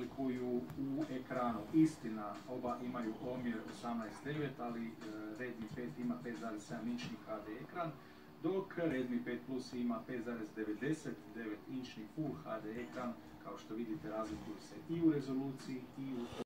razlikuju u ekranu. Istina, oba imaju omjer 18.9, ali e, Redmi 5 ima 5.7 inčni HD ekran, dok Redmi 5 Plus ima 5.99 inčni Full HD ekran. Kao što vidite, razlikuju se i u rezoluciji i u